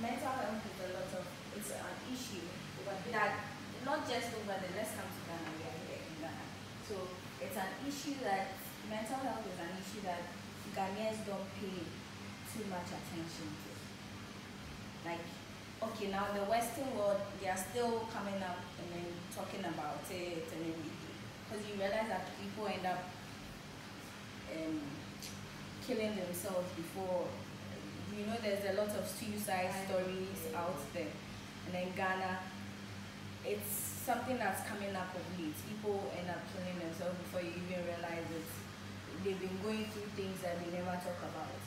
mental health is a lot of it's an issue that not just over there. Let's come to Ghana. We are here in Ghana, so it's an issue that mental health is an issue that Ghanaians don't pay too much attention to. Like, okay, now the Western world they are still coming up and then talking about it and everything, because you realize that people end up um, killing themselves before you know there's a lot of suicide stories out there. And then ghana it's something that's coming up of late. People end up killing themselves before you even realize it. They've been going through things that they never talk about.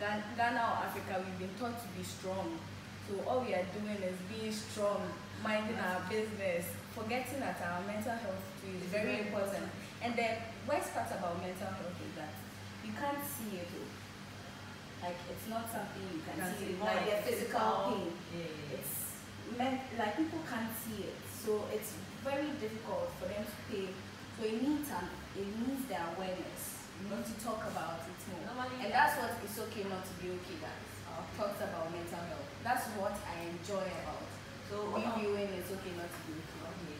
Ghana or africa we've been taught to be strong. So all we are doing is being strong minding our business forgetting that our mental health too is very important. And the worst part about mental health is that you can't see it though. Like it's not something you can, can see, like their physical pain. Yeah. It's meant like people can't see it, so it's very difficult for them to pay. So it needs um, it needs their awareness, mm-hmm. not to talk about it more. And that's what it's okay not to be okay, guys. Uh, talks about mental health. That's what I enjoy about. So reviewing it's okay not to be okay.